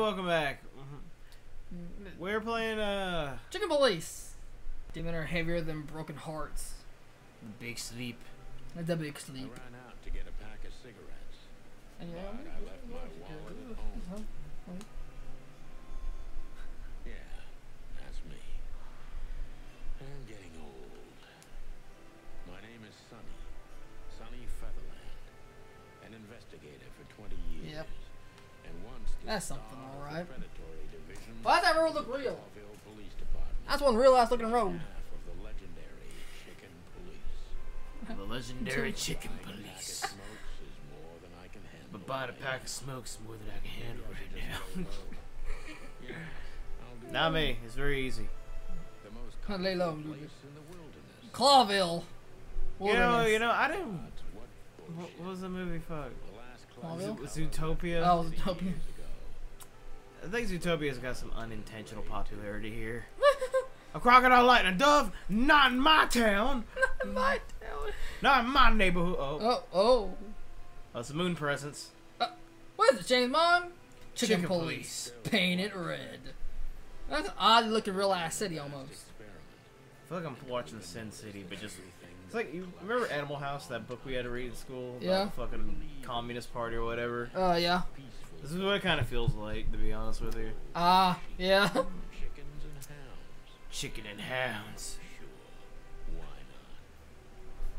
welcome back. We're playing uh Chicken Police. Demon are heavier than broken hearts. the Big Sleep. The big I sleep. ran out to get a pack of cigarettes. And But I left my wallet at home. That's something, alright. Why does that road look real? Clawville Police Department. That's one real ass looking road. The legendary Chicken Police. The legendary chicken Buying a pack of police. smokes is more than I can handle. But buying a pack of smokes more than I can handle right now. Yeah, I'll do Not me. It's very easy. The lay low, comfortable dude. place in the wilderness. Clawville. You know, you know, I didn't. What What, was the movie? Fuck. Clawville? class Was it Zootopia? Oh, was Zootopia. years ago. I think Zootopia's got some unintentional popularity here. A crocodile lightning dove, not in my town, Not in My town. not in my neighborhood. Oh, Oh, oh. oh it's a moon presence. What is it, James Bond? Chicken, Chicken Police. Painted red. That's an odd looking real ass city almost. I feel like I'm watching Sin City, but just it's like you remember Animal House, that book we had to read in school about Yeah. the fucking Communist Party or whatever. Uh, yeah. This is what it kind of feels like, to be honest with you. Ah, yeah. Chickens and hounds. Chicken and hounds. Sure.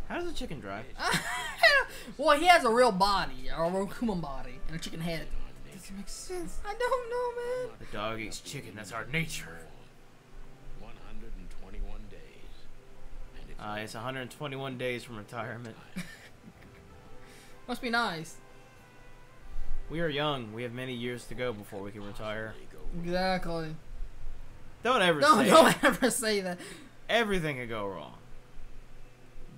How does a chicken drive? well, he has a real body, a real human body, and a chicken head. Doesn't make sense. I don't know, man. The dog eats chicken. That's our nature. 121 days. And it's Uh, it's 121 days from retirement. Must be nice. We are young. We have many years to go before we can retire. Exactly. Don't ever No, say don't ever say that. everything could go wrong.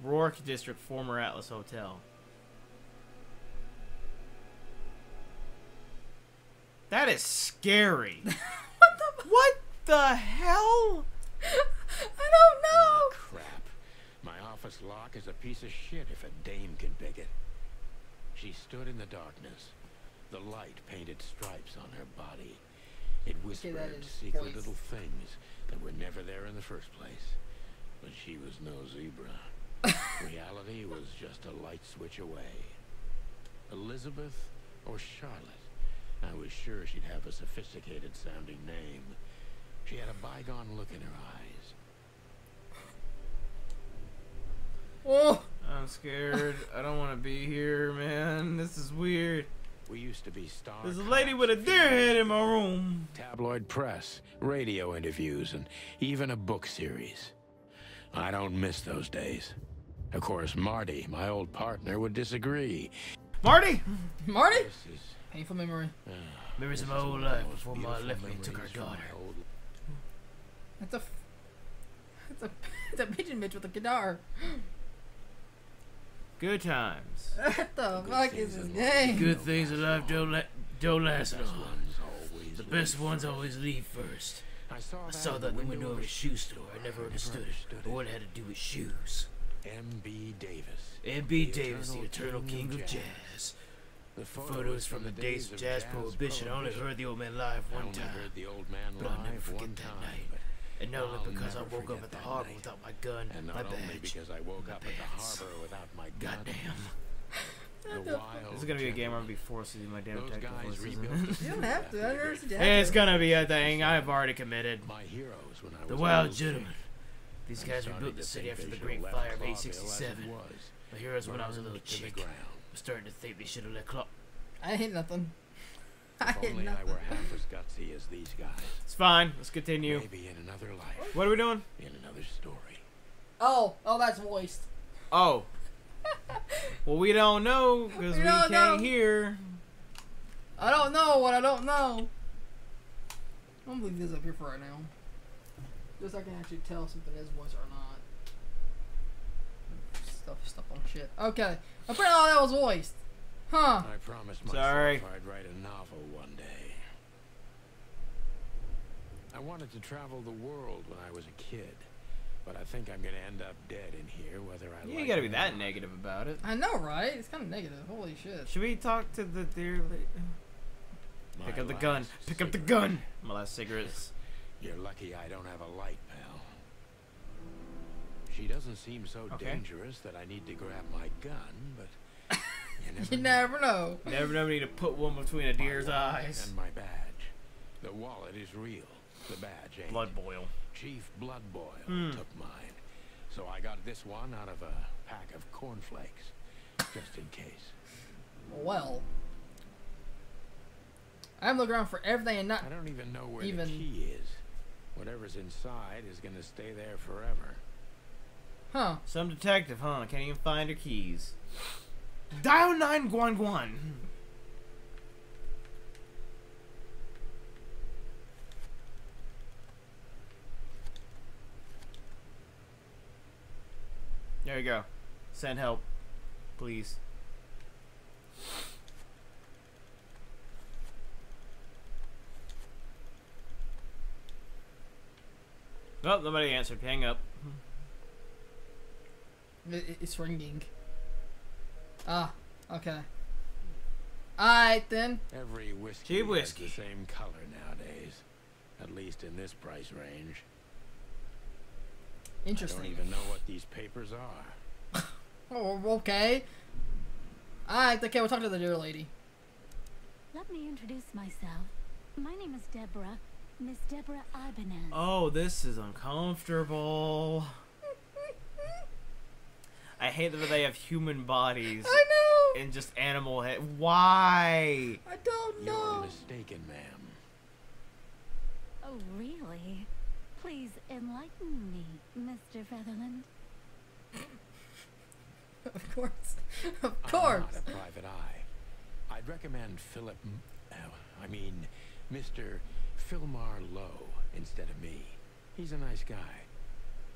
Rourke District, former Atlas Hotel. That is scary. what the? what the hell? I don't know. Oh, crap. My office lock is a piece of shit if a dame can pick it. She stood in the darkness. The light painted stripes on her body. It whispered is secret voice. little things that were never there in the first place. But she was no zebra. Reality was just a light switch away. Elizabeth or Charlotte? I was sure she'd have a sophisticated sounding name. She had a bygone look in her eyes. Oh, I'm scared. I don't want to be here, man. This is weird. We used to be star. There's a lady with a deer head in my room. tabloid press, radio interviews, and even a book series. I don't miss those days. Of course, Marty, my old partner, would disagree. Marty! Marty. This is Painful memory. Uh, memories of my this old one of the life before Ma beautiful left me took her daughter. old- That's a. f- That's a. It's a pigeon bitch with a guitar. Good times. What the fuck is things this in game? Good things in life don't, la- don't last long. The best ones first. always leave first. I saw I that, saw in that in the window window of a a shoe store. I never understood it. understood But it. what it had to do with shoes. M.B. Davis. M.B. The Davis, the eternal eternal king king of of jazz. jazz. The Photos from the days of jazz prohibition. I only heard the old man live I one only time. heard the old man But I'll never forget that night. And not only because I woke up at the harbor night. without my gun, And my not only badge. because I woke my up at the harbor without my gun. Goddamn. The wild This is gonna be a game where I'm gonna be forced to do my damn Those technical guys voices. You don't have to. I never Hey, it's gonna be a thing. I've already committed. My heroes when I was The a wild gentleman. These guys rebuilt the city after the Great Fire of Clawville as it 867. was. My heroes when I was a little to chick. I'm starting to think they should have let Claw. I hit nothing. I If only I nothing. were half as gutsy as these guys. It's fine. Let's continue. Maybe in another life, What are we doing? in another story. Oh, oh, that's voiced. Oh. Well, we don't know because We we, don't can't know. hear. I don't know what I don't know. I'm gonna leave this up here for right now. Just so I can actually tell if something is voice or not. Stuff, stuff on shit. Okay. Apparently all that was voiced. Huh. I promised myself Sorry. I'd write a novel one day. I wanted to travel the world when I was a kid, but I think I'm gonna end up dead in here, whether I You like ain't gotta be or that not. negative about it. I know, right? It's kind of negative. Holy shit. Should we talk to the deer? la- Pick up the gun. last Pick up the gun. My last cigarettes. You're lucky I don't have a light, pal. She doesn't seem so Okay. dangerous that I need to grab my gun, but you never You know. never know. Never know need to put one between a deer's wallet eyes. And my badge. The wallet is real. The badge ain't. Blood boil. Chief Blood Boil Hmm. took mine. So I got this one out of a pack of cornflakes. Just in case. Well, I'm looking around for everything and not. I don't even know where Even- the key is. Whatever's inside is gonna stay there forever. Huh? Some detective, huh? Can't even find her keys. Dial 9 Guan Guan. There you go. Send help. Please. Oh, nobody answered. Hang up. It, it- it's ringing. Ah, okay. Alright then. Every whiskey Cheap has whiskey. the same color nowadays. At least in this price range. Interesting. I don't even know what these papers are. Oh, okay. Alright, okay, we'll talk to the dear lady. Let me introduce myself. My name is Deborah, Miss Deborah Ibanez. Oh, this is uncomfortable. I hate that they have human bodies I know! and just animal head. Why? I don't know. You're mistaken, ma'am. Oh, really? Please enlighten me, Mr. Featherland. Of course. Of course. I'm course. not a private eye. I'd recommend Philip. M- Oh, I mean, Mr. Philmar Lowe instead of me. He's a nice guy.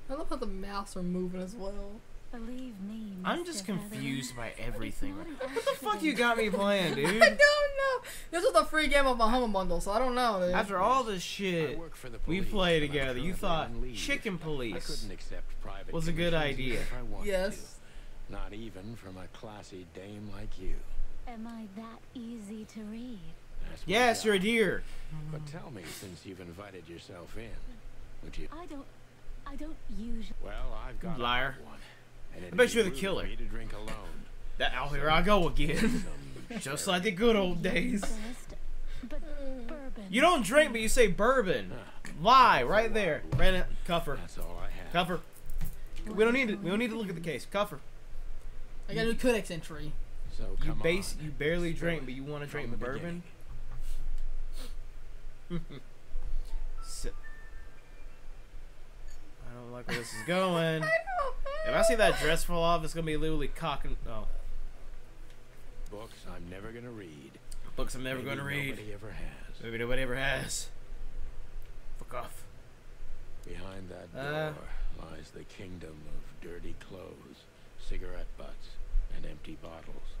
I love how the mouths are moving as well. Believe me, Mr. I'm just confused by everything. it's not an What the fuck you got me playing, dude? I don't know. This was a free game of my Humble Bundle, so I don't know. Dude. After all this shit work we police, played and I'm together, you thought on leave. Chicken I Police couldn't accept private was a good idea. If I wanted yes. to. Not even from a classy dame like you. Am I that easy to read? Yes, you're a job. deer. But tell me, since you've invited yourself in, would you? I don't. I don't usually. Well, I've got a Liar. hot one. And it'd I bet you're the killer. to drink alone. That, oh, here I go again. Just like the good old days. Insist, but bourbon. You don't drink, but you say bourbon. Ah. Lie right there. Brandon, cuff her. That's all I have. Cuff her. We don't need to. We don't need to look at the case. Cuff her. I got a new codex entry. So You base. on. You barely drink, but you want to drink the bourbon. like where this is going. If I see that dress fall off, it's gonna be literally cocking. Oh, Books I'm never gonna read. books I'm never Maybe gonna read. Nobody ever has. Maybe nobody ever has. Fuck off. Behind that Uh. door lies the kingdom of dirty clothes, cigarette butts, and empty bottles.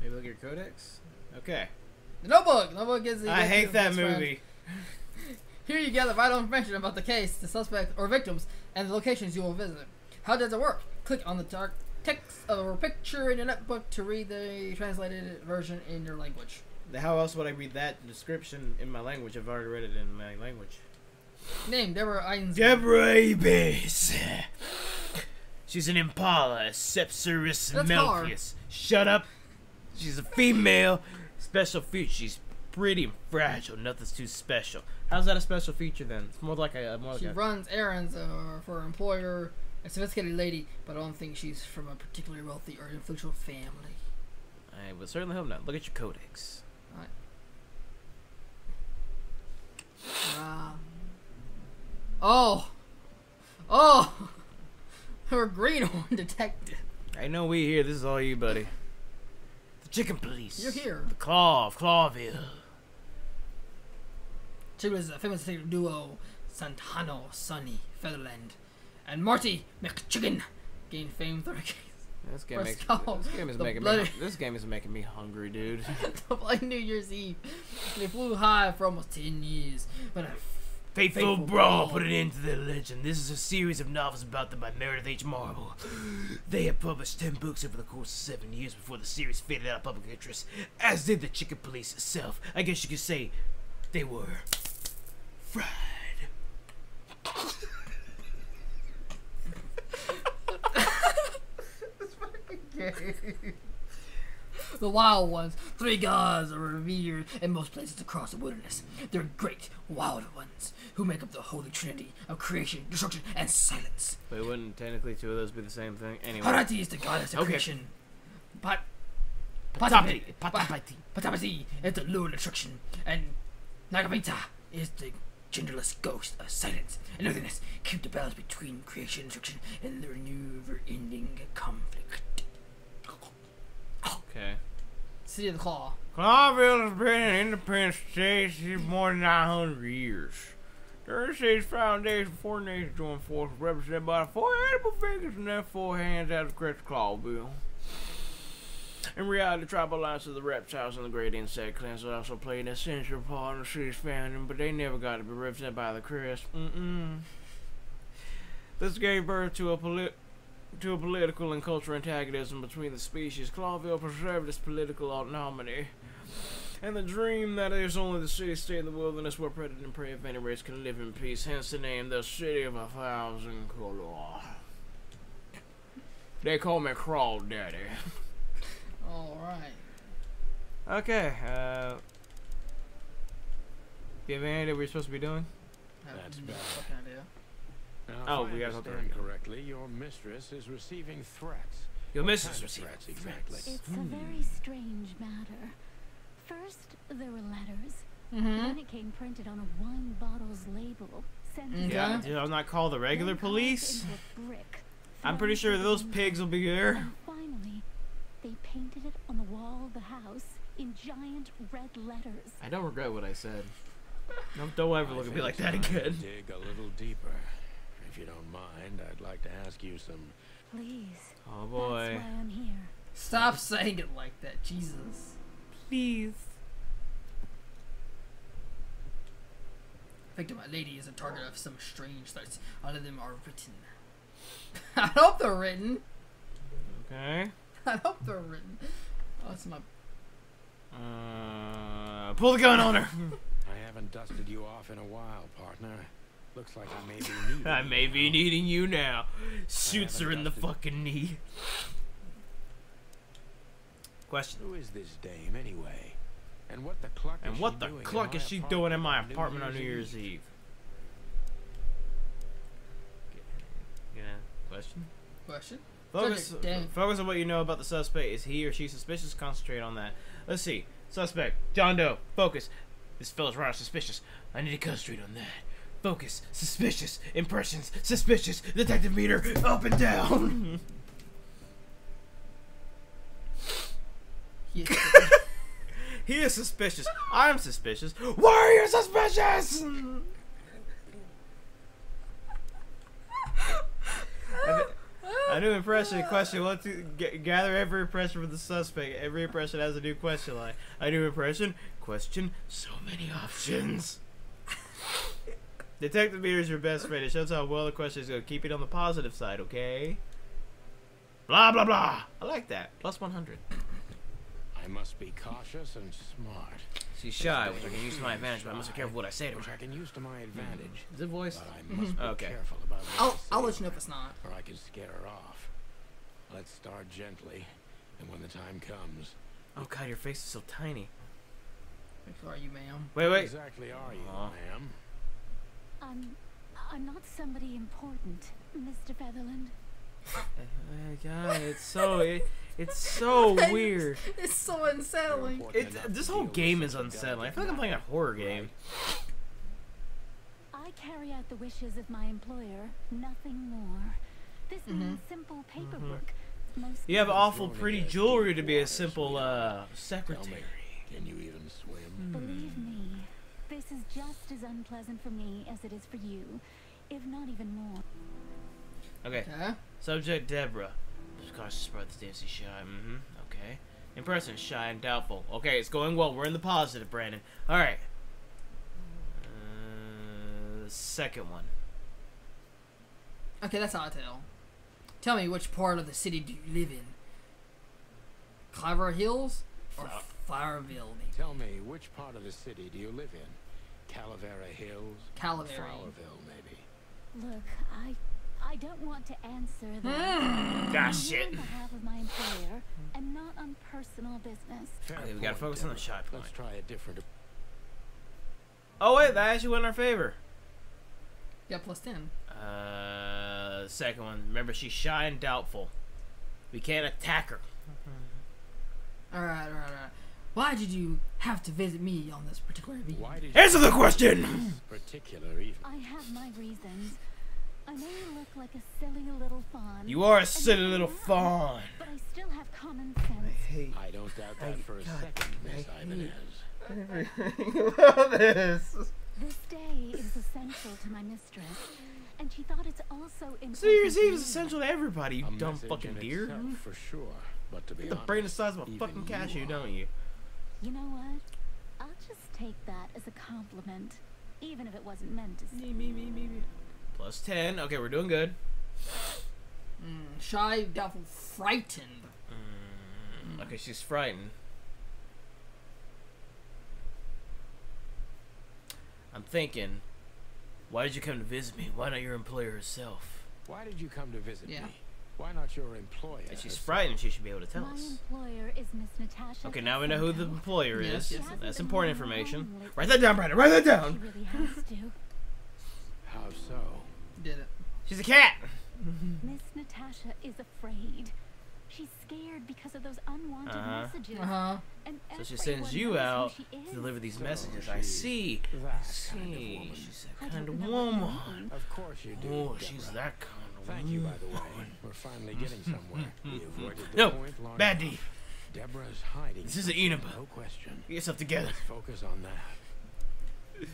Maybe look at your codex. Okay. The Notebook. Notebook is the. I hate that movie. Here you gather vital information about the case, the suspect or victims, and the locations you will visit. How does it work? Click on the dark text or picture in your notebook to read the translated version in your language. How else would I read that description in my language? I've already read it in my language. Name Deborah Idens. Deborah Abes. She's an impala, a Sepsaris Melchius. Shut up. She's a female. Special feature. She's pretty fragile. Nothing's too special. How's that a special feature then? It's more like a more like She a, runs errands uh, for her employer, a sophisticated lady, but I don't think she's from a particularly wealthy or influential family. I would certainly hope not. Look at your codex. Ah. oh. Oh. Her greenhorn detective. I know we here. This is all you, buddy. The chicken police. You're here. The claw of Clawville. She was a famous duo, Santano, Sonny, Featherland, and Marty McChicken gained fame through a case. This game, makes, this game is The making bloody- me. This game is making me hungry, dude. of like New Year's Eve. They flew high for almost 10 years, but I, Faithful, Faithful Brawl Brawl. put an end to their legend. This is a series of novels about them by Meredith H. Marble. They have published 10 books over the course of seven years before the series faded out of public interest, as did the Chicken Police itself. I guess you could say they were fried. The wild ones, three gods are revered in most places across the wilderness. They're great, wild ones who make up the holy trinity of creation, destruction, and silence. But wouldn't technically two of those be the same thing? Anyway. Harati is the goddess of Okay. creation. Pat Patapati. Patapati Patapati. Patapati is the lord of destruction, and Nagavita is the genderless ghost of silence and nothingness. Keep the balance between creation and destruction and their never-ending conflict. Okay. City of the Claw. Clawville has been an independent state since more than 900 years. During the state's foundation, four nations joined forces represented by the four animal figures and their four hands out of Crest Clawville. In reality, the tribal alliance of the reptiles and the great insect clans also play an essential part in the city's founding, but they never got to be represented by the crest. Mm-mm. This gave birth to a polit- to a political and cultural antagonism between the species. Clawville preserved its political autonomy. And the dream that there's only the city state in the wilderness where predator and prey of any race can live in peace, hence the name the City of a Thousand Colors. They call me Crawl Daddy. All right. Okay, uh. Do you have any idea what you're supposed to be doing? Have That's no bad. idea. Now, Oh, we I gotta go through understand it. correctly, your mistress is receiving threats. Your What missus kind receiving threats exactly? It's a very strange matter. First, there were letters. Mm-hmm. Then it came printed on a wine bottle's label. Sent Yeah, did I not call the regular police? brick, I'm pretty sure those pigs will be there. And finally, they painted it on the wall of the house in giant red letters. I don't regret what I said. No, don't ever look at me like that again. Dig a little deeper. If you don't mind, I'd like to ask you some. Please. Oh boy. That's boy. why I'm here. Stop saying it like that, Jesus. Please. I Victim, my lady is a target of some strange threats. All of them are written. I hope they're written. Okay. I hope they're written. Oh, that's my. Uh, pull the gun on her. I haven't dusted you off in a while, partner. Looks like I may be needing. I may be you now. needing you now. Shoots her in the fucking knee. Question. Who is this dame anyway? And what the cluck? And is what she the doing in cluck my is she doing in my on New apartment on New Year's Eve? Yeah. Question. Question? Focus, focus on what you know about the suspect. Is he or she suspicious? Concentrate on that. Let's see. Suspect. John Doe. Focus. This fella's rather suspicious. I need to concentrate on that. Focus. Suspicious. Impressions. Suspicious. Detective meter. Up and down. He- he is suspicious. I'm suspicious. Why are you suspicious? A new impression. Question. G- gather every impression from the suspect. Every impression has a new question line. A new impression. Question. So many options. Detective meter is your best friend. It shows how well the question is going. Keep it on the positive side, okay? Blah blah blah. I like that. Plus 100. I must be cautious and smart. She's shy, which I can use to my advantage, but I must be careful what I say to Which her. I can use to my advantage. Mm. Is it voice? But I must be Okay. careful about what I'll, I say I'll let you know if it's not. Or I can scare her off. Let's start gently, and when the time comes. Oh god, your face is so tiny. Who are you, ma'am? Wait, Who wait. exactly are you, Aw. ma'am? I'm, I'm not somebody important, Mr. Featherland. Oh my god, it's so it, it's so weird. It's so unsettling. important It, enough this whole game is unsettling. I feel like I'm playing a horror game. I carry out the wishes of my employer, nothing more. This Mhm. means simple paperwork. Most You have awful pretty jewelry to be a simple uh sweetheart. secretary. Can you even swim? Believe me, this is just as unpleasant for me as it is for you, if not even more. Okay. Okay. Subject Deborah. Cautious about this Nancy shy. Mm-hmm. Okay. Impression shy and doubtful. Okay, it's going well. We're in the positive, Brandon. All right. Uh, second one. Okay, that's how I tell. Tell me which part of the city do you live in? Clever Hills or Flowerville? maybe? Tell me, which part of the city do you live in? Calavera Hills? Calavera. Flowerville, maybe. Look, I I don't want to answer Hmm. that. Ah, I'm shit. on behalf of my employer and not on personal business. Okay, we gotta focus on the Deborah. shy point. Let's try a different Oh wait, that actually went in our favor. Yeah, plus 10. Uh, second one. Remember, she's shy and doubtful. We can't attack her. Alright, alright, alright. Why did you have to visit me on this particular evening? Why did you Answer the question. particular evening? I have my reasons. I may look like a silly little fawn. You are a silly little fawn. But I still have common sense. I hate I don't doubt that for a God, second, Miss I Ibanez. everything about this. This day is essential to my mistress, and she thought it's also important. New Year's Eve is essential to everybody, you A dumb fucking deer. Hmm? for sure. But to be The brain the size of a fucking cashew, are. don't you? You know what? I'll just take that as a compliment, even if it wasn't meant to say. Me, me, me, me, me. Plus 10. Okay, we're doing good. Mm, shy, doubtful, frightened. Okay, she's frightened. I'm thinking, why did you come to visit me? Why not your employer herself? Why did you come to visit Yeah. me? Why not your employer? If she's frightened, she should be able to tell My us. employer is Miss Natasha. Okay, now we know who the employer Yes, is. yes, yes. Important information. Write that down, Brandon. Write that She down. really has to. How so? Did it. She's a cat. Miss Natasha is afraid. She's scared because of those unwanted Uh-huh. messages. Uh huh. And So she sends you out to deliver these So messages. I see. I That kind see. She's I that kind of know what you woman. Of course you do. Oh, she's that kind of Thank you, by the way. We're finally getting somewhere. We avoided the No, point long Bad enough. D. Deborah's hiding. This is something, Enema. No question. Get yourself together. Let's focus on that.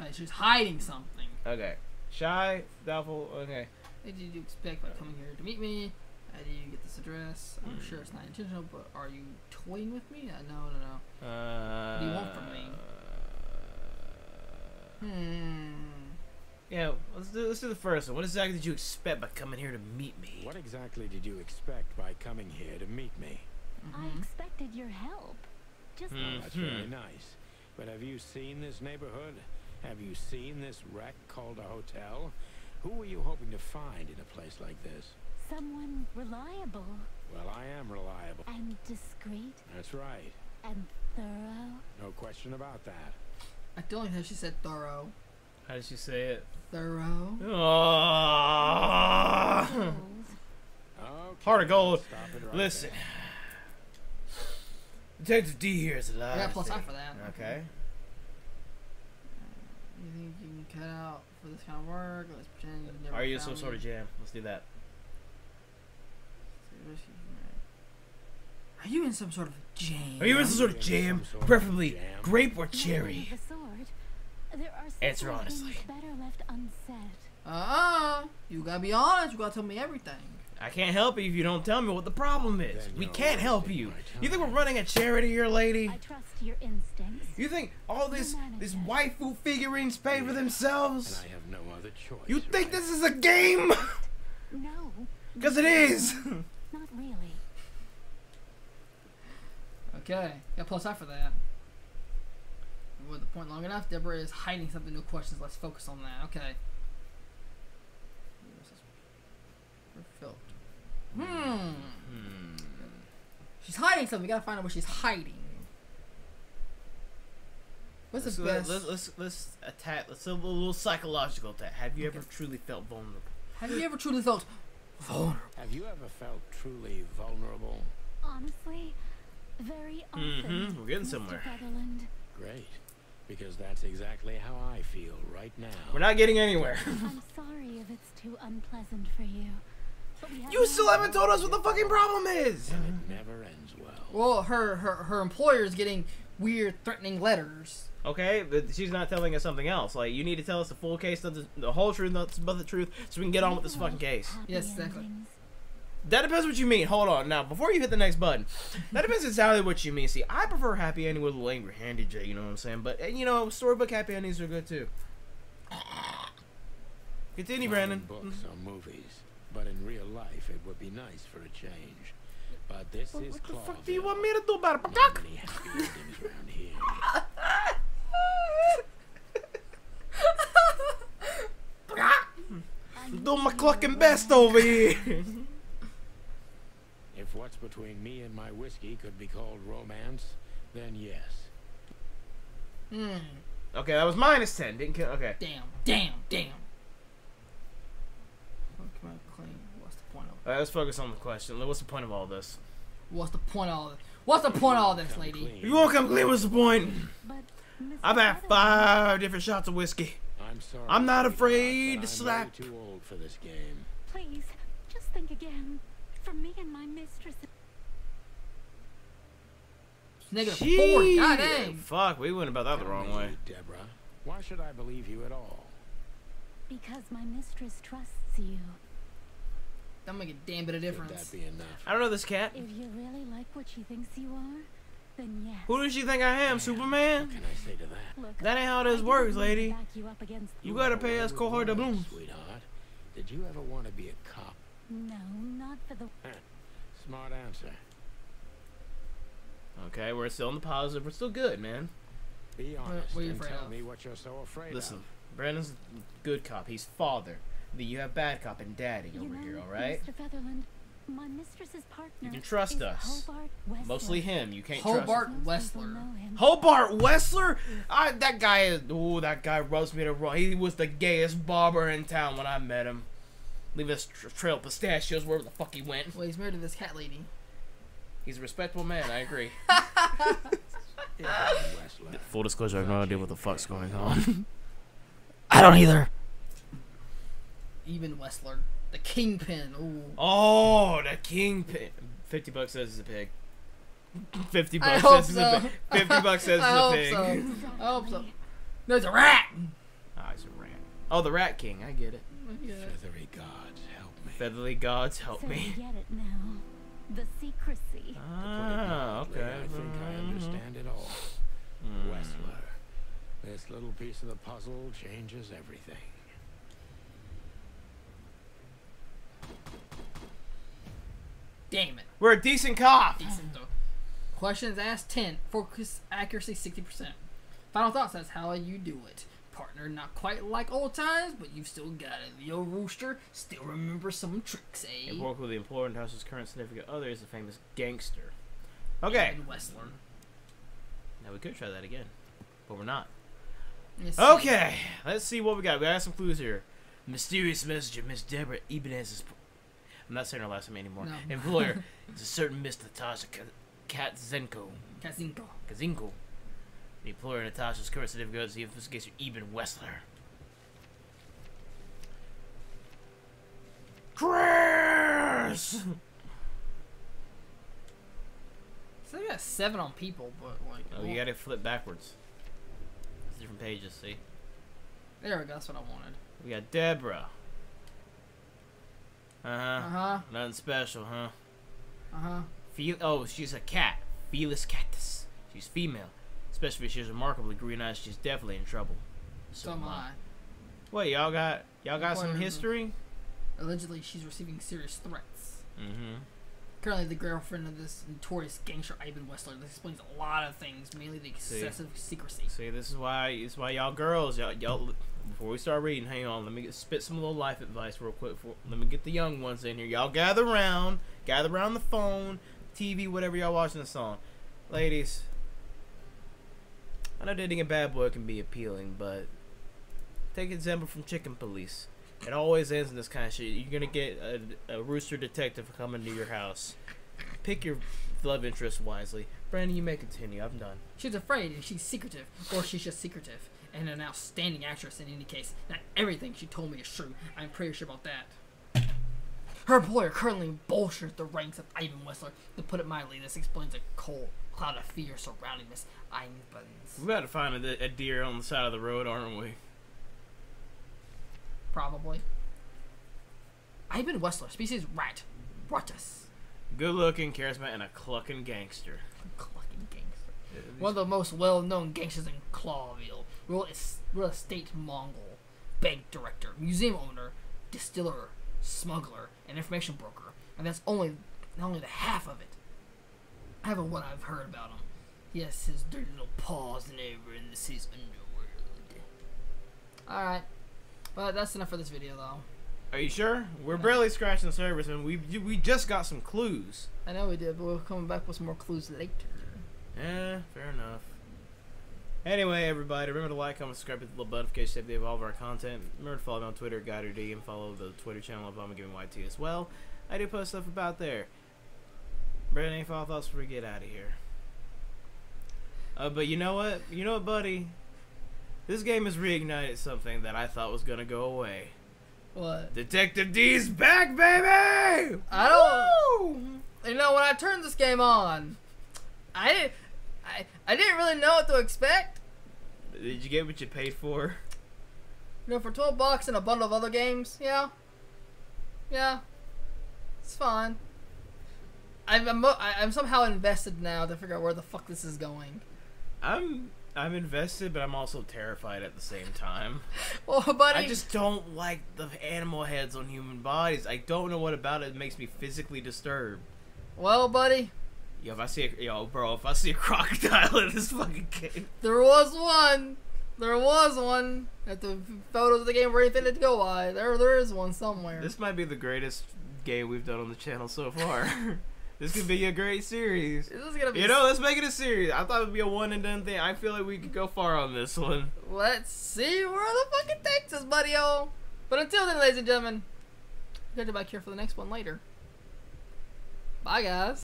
Okay, she's hiding something. Okay. Shy, doubtful. Okay. What did you expect by coming here to meet me? How do you get this address? I'm sure it's not intentional, but are you toying with me? Uh, no, no, no. Uh, do you want from me? Hmm. Yeah, let's do let's do the first one. What exactly did you expect by coming here to meet me? What exactly did you expect by coming here to meet me? I Mhm. expected your help. Just Hmm. That's very Hmm. nice. But have you seen this neighborhood? Have you seen this wreck called a hotel? Who were you hoping to find in a place like this? someone reliable Well, I am reliable. and discreet That's right. and thorough. No question about that. I don't like how she said thorough. How did she say it? Thorough. Ah. Oh. Bold. Okay. Heart of gold. Stop it right Listen. there. Detective D here is I alive. got plus five for that. Okay. You think you can cut out for this kind of work? Let's pretend you never Are you in found some sort of jam? Let's do that. Are you in some sort of jam? Are you in some sort of jam? some sort of Preferably jam. grape or cherry. of the sort. There are Answer honestly. better left unsaid. Uh-uh. You gotta be honest. You gotta tell me everything. I can't help you if you don't tell me what the problem is. Then We you're can't help you. You think we're running a charity here, lady? I trust your instincts. You think all this this waifu figurines pay for And themselves? I have no other choice. You think right? this is a game? No. Because it is. Not really. Okay. Got plus five for that. With the point long enough, Deborah is hiding something. No questions. Let's focus on that. Okay. Felt. Hmm. Hmm. She's hiding something. We gotta find out what she's hiding. What's Let's, the let- best? let's, let's let's attack. Let's do a little psychological attack. Have you ever truly felt vulnerable? Have you ever truly felt vulnerable? Have you ever felt truly vulnerable? Honestly, very often. Mhm, we're getting Mr. somewhere. Sutherland. Great. Because that's exactly how I feel right now. We're not getting anywhere. I'm sorry if it's too unpleasant for you. But we have You still haven't told us what the fucking problem is. And it never ends well. Well, her her her employer is getting weird, threatening letters. Okay, but she's not telling us something else. Like you need to tell us the full case, the, the whole truth, nothing but the truth, so we can get on with this fucking case. Yes, exactly. That depends what you mean. Hold on, now before you hit the next button, that depends exactly what you mean. See, I prefer happy ending with a little angry handed J. You know what I'm saying? But you know, storybook happy endings are good too. Continue, Brandon. books mm-hmm. or movies, but in real life, it would be nice for a change. But this What, is what the fuck do you want me to do about it, Not many happy endings around here. I'm doing my clucking best over here. If what's between me and my whiskey could be called romance, then yes. Hmm. okay, that was minus 10. Didn't kill. Okay. Damn. Damn. Damn. What can I claim? What's the point of? All right, let's focus on the question. What's the point of all this? What's the point of all this? What's the point of all this, lady? clean. If you won't come clean, what's the point? But I've had five different shots of whiskey. I'm sorry. I'm not afraid but to I'm slap. Way too old for this game. Please, just think again. For me and my mistress. Negative four. God dang. Fuck, we went about that the wrong me, way. Deborah. Why should I believe you at all? Because my mistress trusts you. Don't make a damn bit of Should difference. that be enough? I don't know this cat. If you really like what she thinks you are, then yes. Who does she think I am, What Superman? can I say to that? Look, That ain't how this didn't works, lady. back you up against You the gotta pay us With cohort de what, bloom. Sweetheart, did you ever want to be a cop? No, not for the. Smart answer. Okay, we're still in the positive. We're still good, man. Be honest what are and tell of? me what you're so afraid Listen, of. Brandon's good cop. He's father. The- You have bad cop and daddy You over know, here, all right? Mr. Featherland, my mistress's partner. can trust is us. Hobart Mostly him. You can't Hobart trust him. Most Westler. Hobart Westler? I, that guy is. Ooh, that guy rubs me the wrong. He was the gayest barber in town when I met him. Leave us tra- trail of pistachios wherever the fuck he went. Well, he's married to this cat lady. He's a respectable man. I agree. Full disclosure, I have no idea what the fuck's going on. I don't either. Even Westler, the kingpin. Ooh. Oh, the kingpin. Fifty bucks says it's a pig. Fifty I bucks hope says it's a pig. Fifty bucks says it's I a hope pig. so. Don't I hope so. No, it's a rat. Ah, he's a rat. Oh, the Rat King. I get it. Yeah. Feathery gods, help me. Feathery gods help so me. you get it now. The secrecy. To put it Ah, mildly, okay. I think I Mhm. understand it all. Mm. Westler. This little piece of the puzzle changes everything. Damn it. We're a decent cop. Decent though. Questions asked 10. Focus accuracy 60%. Final thoughts. That's how you do it. Partner, not quite like old times, but you've still got it. Yo, Rooster, still remember some tricks, eh? And work with the employer and house's current significant other is a famous gangster. Okay. And Westler. Now we could try that again, but we're not. Let's see. Okay, let's see what we got. We got some clues here. Mysterious messenger, Miss Deborah Ibanez's. I'm not saying her last name anymore. No. Employer is a certain Miss Natasha Ka- Katzenko. Kazinko. Kazinko. The employer Natasha's current certificate is the investigator Eben Wessler. Chris! So they got seven on people, but like. Oh, you gotta flip backwards. It's different pages, see? There we go. That's what I wanted. We got Deborah. Uh huh. Uh huh. Nothing special, huh? Uh huh. Fel- oh, she's a cat. Felis catus. She's female. Especially if she has remarkably green eyes, she's definitely in trouble. So am I. What y'all got? Y'all got some history? Allegedly, she's receiving serious threats. Mm-hmm. Currently, the girlfriend of this notorious gangster Ivan Westler. This explains a lot of things, mainly the excessive secrecy. See, this is why. This is why y'all girls, y'all, y'all. Before we start reading, hang on. Let me get, spit some little life advice real quick. For, let me get the young ones in here. Y'all gather around, gather around the phone, TV, whatever y'all watching this on. Ladies, I know dating a bad boy can be appealing, but take an example from Chicken Police. It always ends in this kind of shit. You're gonna get a, a rooster detective coming to your house. Pick your love interest wisely. Brandon, you may continue. I'm done. She's afraid and she's secretive, or she's just secretive, and an outstanding actress in any case. Not everything she told me is true. I'm pretty sure about that. Her employer currently bolsters the ranks of Ivan Whistler. To put it mildly, this explains a cold cloud of fear surrounding Miss Einbuns. We about to find a, a deer on the side of the road, aren't we? Probably. Ivan Whistler, species rat. Rutus. Good looking, charismatic, and a clucking gangster. Clucking gangster. One of the most well-known gangsters in Clawville. Real, es- real estate Mongol. bank director, museum owner, distiller, smuggler, and information broker, and that's only only the half of it. I have a what I've heard about him. Yes, his dirty little paws and over in the city's underworld. All right, but that's enough for this video, though. Are you sure? We're barely scratching the surface, and we we just got some clues. I know we did, but we'll come back with some more clues later. Yeah, fair enough. Anyway, everybody, remember to like, comment, subscribe, hit the little notification if they have all of our content. Remember to follow me on Twitter, GuiderD, and follow the Twitter channel of OmniGaming YT as well. I do post stuff about there. Brandon, any final thoughts before we get out of here? Uh, but you know what? You know what, buddy? This game has reignited something that I thought was gonna go away. What? Detective D's back, baby! I don't. Woo! You know, when I turned this game on, I didn't. I, I didn't really know what to expect. Did you get what you paid for? You know, for 12 bucks and a bundle of other games, yeah. Yeah. It's fine. I'm, I'm, I'm somehow invested now to figure out where the fuck this is going. I'm I'm invested, but I'm also terrified at the same time. Well, buddy. I just don't like the animal heads on human bodies. I don't know what about it makes me physically disturbed. Well, buddy, Yo, if I see a yo, bro, if I see a crocodile in this fucking game, there was one. There was one. At the photos of the game were anything to go by. There, there is one somewhere. this might be the greatest game we've done on the channel so far. this could be a great series. This is gonna be. You know, let's make it a series. I thought it'd be a one and done thing. I feel like we could go far on this one. Let's see where the fuck it takes us, buddy o. But until then, ladies and gentlemen, catch you back here for the next one later. Bye, guys.